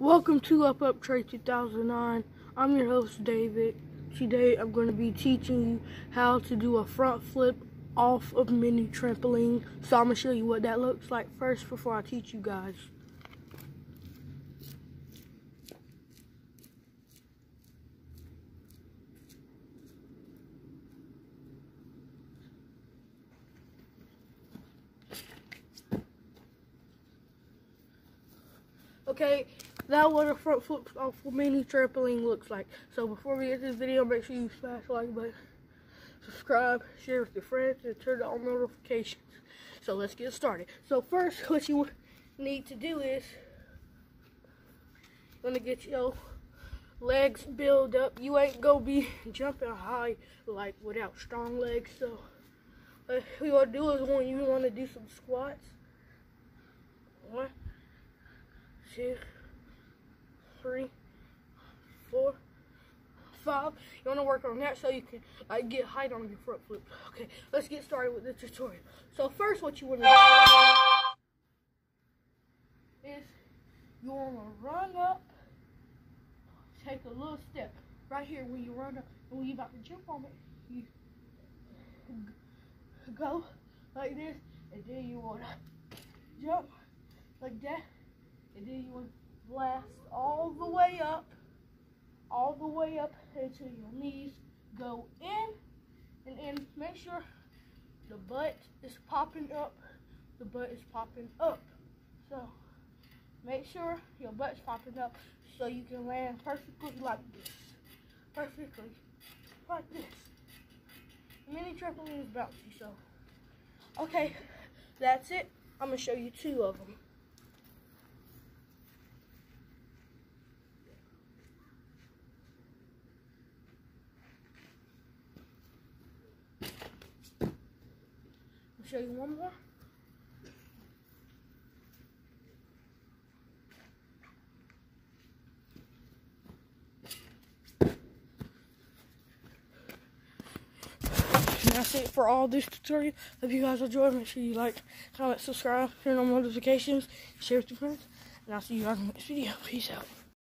Welcome to Up Up Trey 2009. I'm your host David. Today I'm going to be teaching you how to do a front flip off of mini trampoline. So I'm going to show you what that looks like first before I teach you guys. Okay, that what a front flip uh, off mini trampoline looks like. So before we get this video, make sure you smash like button, subscribe, share with your friends, and turn on notifications. So let's get started. So first, what you need to do is, gonna get your legs build up. You ain't gonna be jumping high like without strong legs. So uh, what you wanna do is when you wanna do some squats, one, two, three, four, five. You want to work on that so you can like get height on your front flip. Okay, let's get started with the tutorial. So first, what you want to do is you want to run up, take a little step right here when you run up, and when you're about to jump on it, you go like this, and then you want to jump like that and then you would blast all the way up, all the way up until your knees go in, and then make sure the butt is popping up, the butt is popping up. So make sure your butt's popping up so you can land perfectly like this. Perfectly like this. Mini trampoline is bouncy, so. Okay, that's it. I'm gonna show you two of them. Show you one more. And that's it for all this tutorial. If you guys enjoyed, make sure you like, comment, subscribe, turn on notifications, share with your friends. And I'll see you guys in the next video. Peace out.